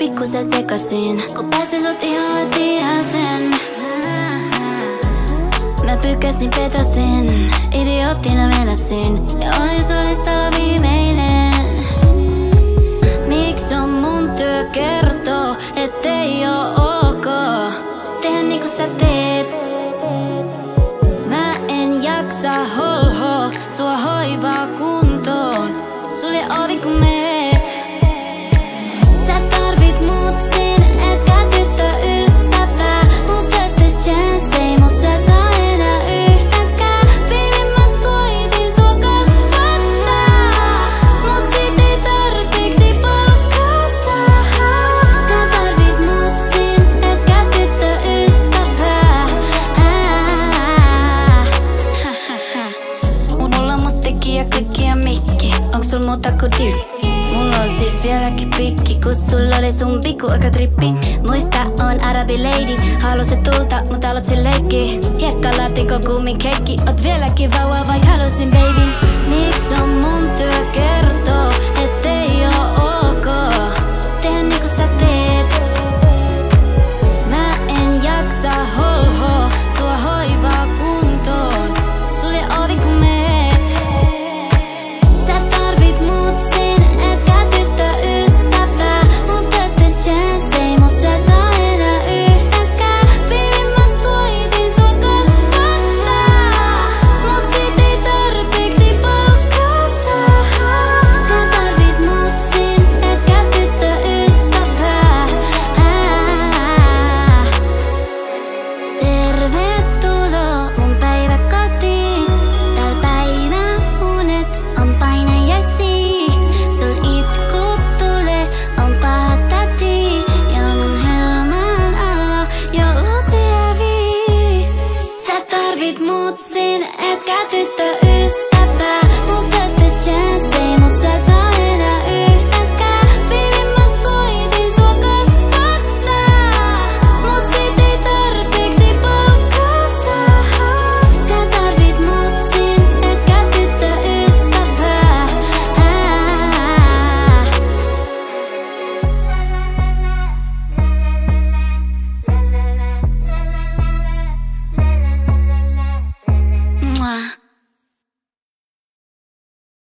pikkusen sekasin Kun pääsin sut iholle tiasen Mä pykäsin, petasin, idioottina venäsin Ja olin sun sul mu takutil mul on siit vieläkin pikki, kus sul oli sun pikku aika e trippi. Muista on arabi lady, halusit tulta, mut aloitsin leikki Hiekkalaatikko kuumin kekki, oot vieläkin vauva vai halusin baby. that